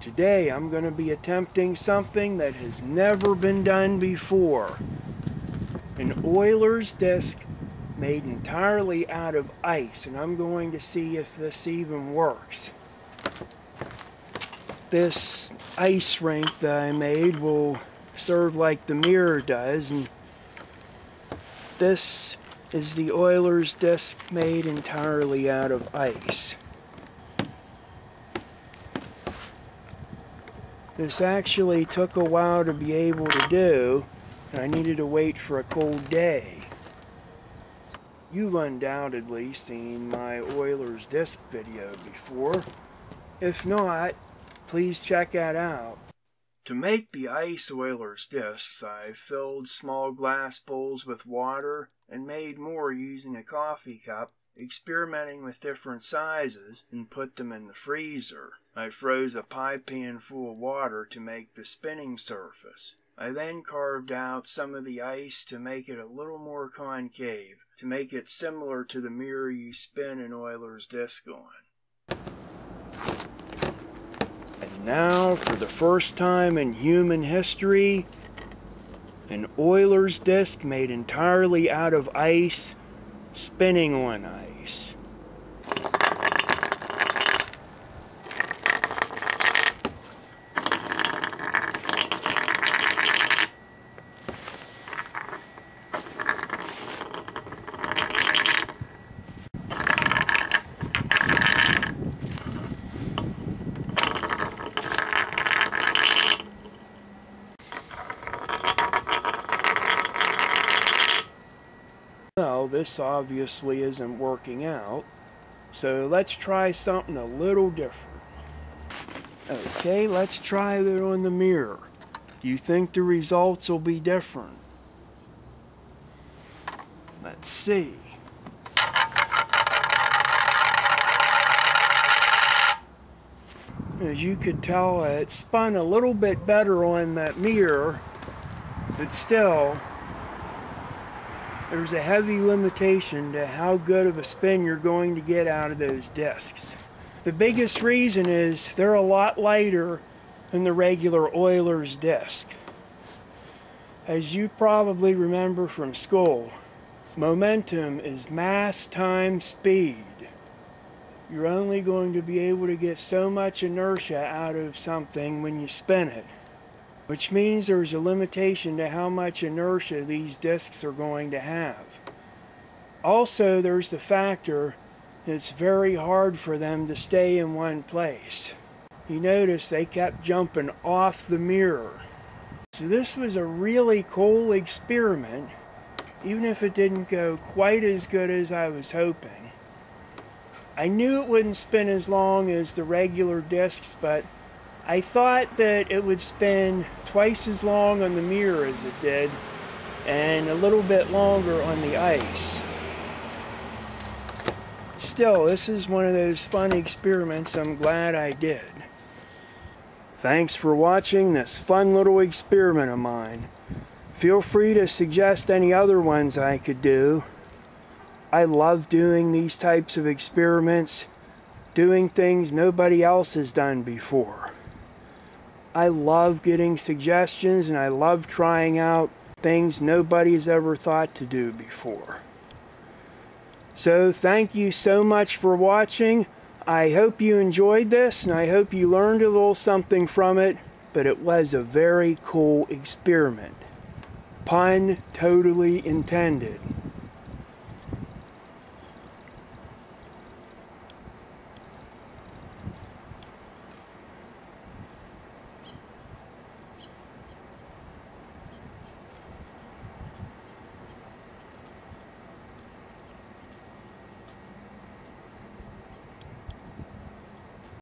Today I'm going to be attempting something that has never been done before. An Euler's disc made entirely out of ice and I'm going to see if this even works. This ice rink that I made will serve like the mirror does and this is the Euler's disc made entirely out of ice. This actually took a while to be able to do, and I needed to wait for a cold day. You've undoubtedly seen my Euler's Disc video before. If not, please check that out. To make the ice Euler's discs, I filled small glass bowls with water and made more using a coffee cup experimenting with different sizes and put them in the freezer. I froze a pie pan full of water to make the spinning surface. I then carved out some of the ice to make it a little more concave, to make it similar to the mirror you spin an Euler's disc on. And now, for the first time in human history, an Euler's disc made entirely out of ice spinning on ice. This obviously isn't working out, so let's try something a little different. Okay, let's try it on the mirror. Do you think the results will be different? Let's see. As you could tell, it spun a little bit better on that mirror, but still, there's a heavy limitation to how good of a spin you're going to get out of those discs. The biggest reason is they're a lot lighter than the regular Euler's disc. As you probably remember from school, momentum is mass times speed. You're only going to be able to get so much inertia out of something when you spin it which means there's a limitation to how much inertia these discs are going to have. Also, there's the factor that it's very hard for them to stay in one place. You notice they kept jumping off the mirror. So this was a really cool experiment, even if it didn't go quite as good as I was hoping. I knew it wouldn't spin as long as the regular discs, but I thought that it would spin twice as long on the mirror as it did and a little bit longer on the ice. Still, this is one of those fun experiments I'm glad I did. Thanks for watching this fun little experiment of mine. Feel free to suggest any other ones I could do. I love doing these types of experiments, doing things nobody else has done before. I love getting suggestions and I love trying out things nobody's ever thought to do before. So thank you so much for watching. I hope you enjoyed this and I hope you learned a little something from it, but it was a very cool experiment. Pun totally intended.